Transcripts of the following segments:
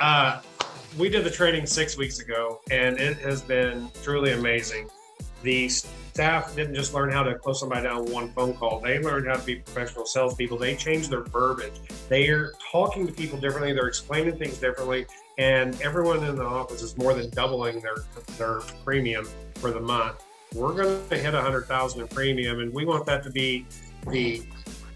Uh, we did the training six weeks ago, and it has been truly amazing. The staff didn't just learn how to close somebody down with one phone call. They learned how to be professional salespeople. They changed their verbiage. They are talking to people differently. They're explaining things differently, and everyone in the office is more than doubling their their premium for the month. We're going to hit a hundred thousand in premium, and we want that to be the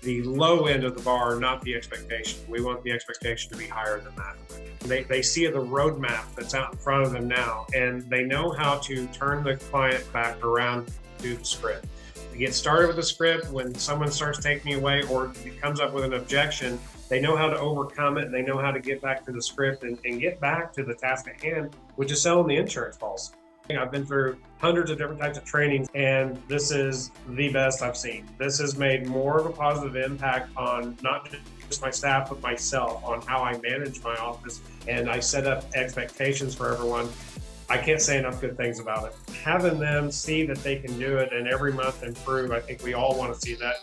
the low end of the bar, not the expectation. We want the expectation to be higher than that. They, they see the roadmap that's out in front of them now, and they know how to turn the client back around to the script. They get started with the script when someone starts taking me away or comes up with an objection. They know how to overcome it. They know how to get back to the script and, and get back to the task at hand, which is selling the insurance policy. I've been through hundreds of different types of trainings, and this is the best I've seen. This has made more of a positive impact on not just my staff, but myself on how I manage my office and I set up expectations for everyone. I can't say enough good things about it. Having them see that they can do it and every month improve, I think we all want to see that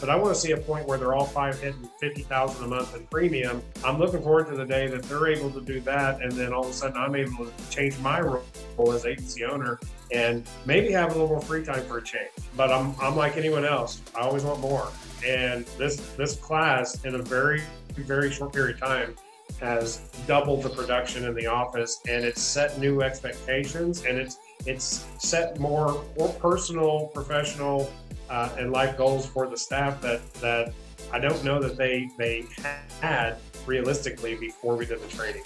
but I want to see a point where they're all five hitting fifty thousand a month in premium. I'm looking forward to the day that they're able to do that, and then all of a sudden I'm able to change my role as agency owner and maybe have a little more free time for a change. But I'm I'm like anyone else. I always want more. And this this class in a very very short period of time has doubled the production in the office and it's set new expectations and it's it's set more more personal professional uh, and life goals for the staff that that I don't know that they they had realistically before we did the training.